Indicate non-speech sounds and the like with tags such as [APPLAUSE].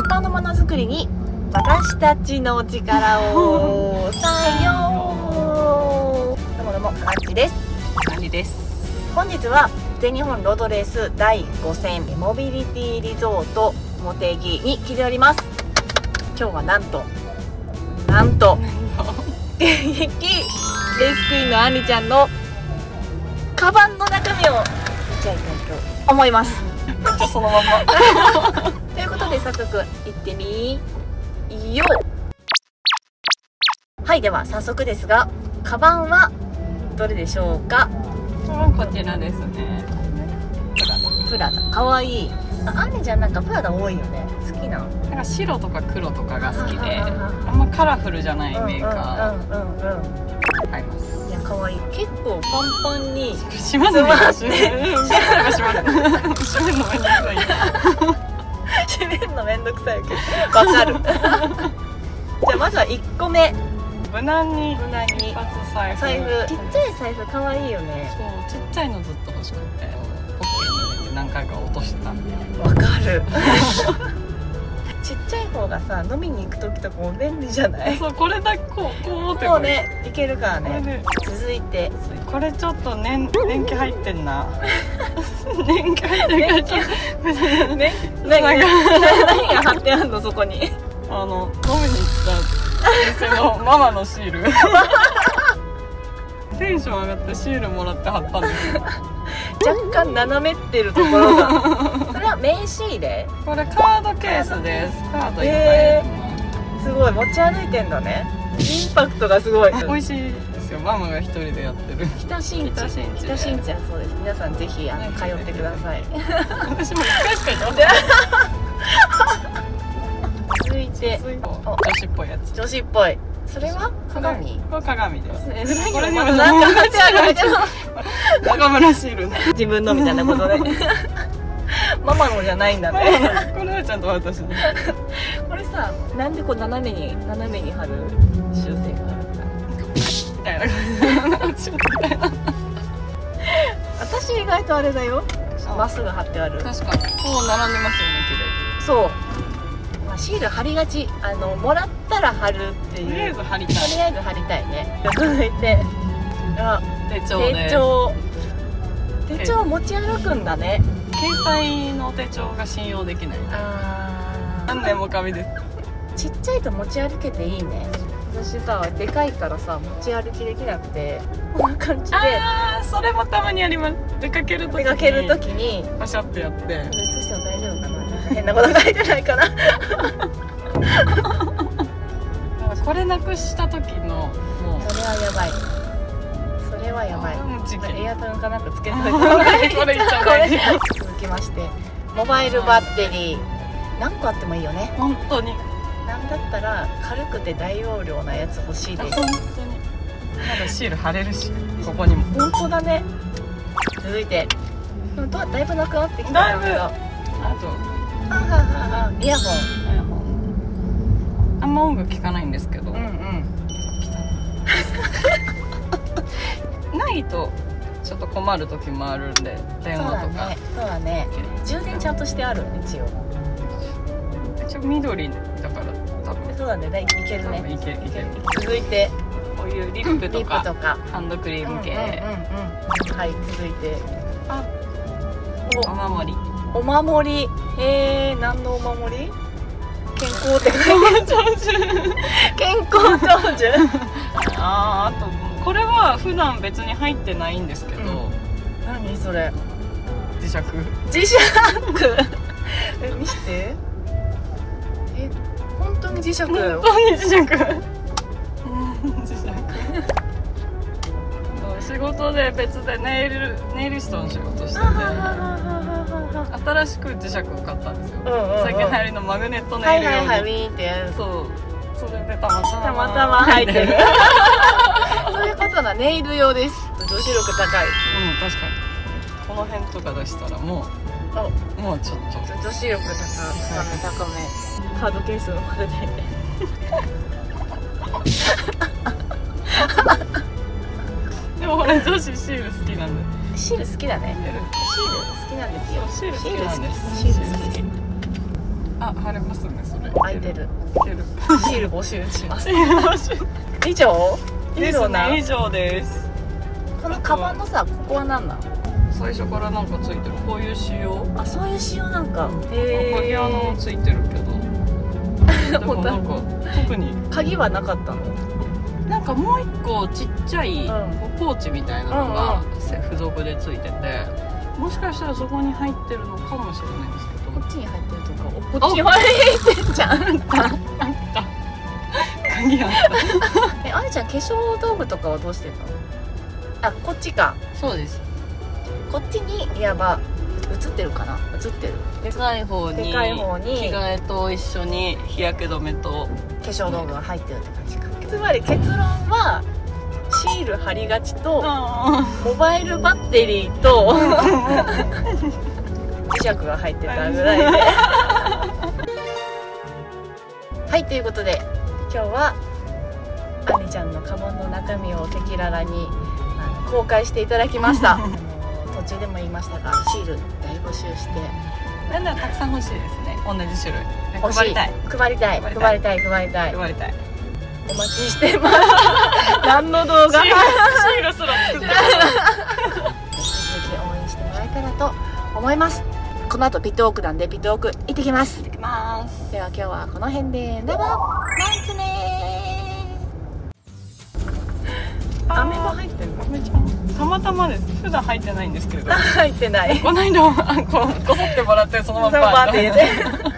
日本のものづくりに私たちの力を。[LAUGHS] 採用どうもどうもアンチです。です。本日は全日本ロードレース第5戦モビリティリゾート茂木に来ております。今日はなんとなんと現役レースクイーンのアンリちゃんのカバンの中身を見ちゃいたいと思います。[LAUGHS] そのまま [LAUGHS] ということで早速行ってみよう。はいでは早速ですがカバンはどれでしょうか？こちらですね。プラダ。かわいい。あアンリちゃんなんかプラダ多いよね。好きなの。なんか白とか黒とかが好きであんまカラフルじゃないメーカー。買います。いや可愛い結構パンパンに。閉まんない閉まって。閉まんない閉まんない閉めんのめんどくさい閉めるのめんどくさいけ。どわかる。[LAUGHS] じゃあまずは1個目。無難に無難に。一発財布。財布。ちっちゃい財布可愛いよね。そうちっちゃいのずっと欲しくて。ポッケに入れて何回か落としてたんで。わかる [LAUGHS] ちっちゃい方がさ飲みに行く時とかも便利じゃない？そうこれだけこうこう持ってもうねいけるからね。で続いて。これちょっと年年季入ってんな。[LAUGHS] 年季入ってるからちょっと。ね何が何が貼ってあんのそこに？あの飲みに行った店のママのシール。[LAUGHS] テンション上がってシールもらって貼ったんですよ若干斜めってるところが。[LAUGHS] それは名刺入れ？これカードケースです。カードいっぱい。へすごい。持ち歩いてんだね。インパクトがすごい。美味しいですよ。ママが一人でやってる。北新地北新地で北新地はそうです。皆さんぜひあのね通ってください。私も一回しか行ったことない。[LAUGHS] 続いて。女子っぽいやつ。女子っぽい。それは？鏡？これ鏡です。これにもなんか貼ってある貼ってある中村シールね。自分のみたいなことね [LAUGHS] ママのじゃないんだね。これはちゃんと私の。これさなんでこう斜めに斜めに貼る習性があるみたいな。感 [LAUGHS] じ私意外とあれだよ。まっすぐ貼ってある。確かに。こう並んでますよねそう、まあ、シール貼りがち。あのもらったら貼るっていう。綺麗とりあえず貼りたい。とりあえず貼りたいね。[LAUGHS] 続いて。あ手帳手で帳。手帳持ち歩くんだね。携帯の手帳が信用できない。あ何年も紙です。ちっちゃいと持ち歩けていいね。私さでかいからさ持ち歩きできなくてこんな感じで。ああそれもたまにあります。出かけるとき出かける時に。パシャってやって。写しても大丈夫かな。変なこと書いてないかな。[LAUGHS] これなくした時のもう。それはやばい。それはやばい。エアタンかなんかつけといこてれいっちゃうこれ続きましてモバイルバッテリー。何個あってもいいよね。本当に。なんだったら軽くて大容量なやつ欲しいです。本当に。まだシール貼れるしここにも。本当だね。続いて。でもどだいぶなくなってきただいぶ。けどああとははは。イヤホあんま音楽聴かないんですけど、ンうんうんないとちょっと困る時もあるんで電話とか。だね。そうだね。充電ちゃんとしてある一応。一応緑だから多分。そうだね。だいいけるね。いけいける。続いて。こういうリップとかハンドクリーム系、うんうんうんうん。はい続いて。あお。守り。おお守り。えー、何のお守り？健康って書いてある。[LAUGHS] 健康長寿。[LAUGHS] あーあとこれは普段別に入ってないんですけど、うん。何それ？磁石。磁石。[LAUGHS] え見して。え本当に磁石だよ。本当に磁石。磁 [LAUGHS] 石仕事で別でネイルネイリストの仕事してて新しく磁石を買ったんですよ、うんうんうん。最近流行りのマグネットはネイル用に、いはいはいそうそれでたまたま。たまたま。入ってる。[LAUGHS] そういうことだネイル用です。女子力高い。うん確かに。この辺とか出したらもあ。うもうちょっと。女子力高め高め。カードケースのまで。[LAUGHS] でも俺女子シール好きなんで。シール好きだね。シール好きなんですよ。シール好きなんです。シール好きあ貼れますねそれ。空いてる。いける。シール募集します。[LAUGHS] で以上？以す上な？ね以上です。このカバンのさここは何なの最初からなんかついてる。こういう仕様？あそういう仕様なんか。鍵穴もついてるけど。でもなんか特に。鍵はなかったの？なんかもう一個ちっちゃいうん。ポーチみたいなのが付属でついてて。もしかしたらそこに入ってるのかもしれないんですけど。こっちに入ってるとかおこっちに入ってんじゃんあんた鍵あっえあれちゃん化粧道具とかはどうしてんの？あこっちか。たそうです。こっちにいわば映ってるかな。映ってる。でかい方にでかい方に着替えと一緒に日焼け止めと。化粧道具が入ってるって感じか。つまり結論はシール貼りがちとモバイルバッテリーと [LAUGHS] 磁石が入ってたぐらいではいということで今日はあみちゃんの家紋の中身を赤裸々にあの公開していただきました途中でも言いましたがシール大募集してなんならたくさん欲しいですね同じ種類欲し配りたい配りたい配りたい配りたい配りたいお待ちしてます何の動画シールすら作ってる引き続き応援してもらえたらと思いますこの後ピットオークなんでピットオーク行ってきます。いきます。では今日はこの辺で。どうも。まつねー飴も入ってるのめちゃたまたまです。普段入ってないんですけれど。[LAUGHS] 入ってない。この間あこうこそってもらってそのまま。バーって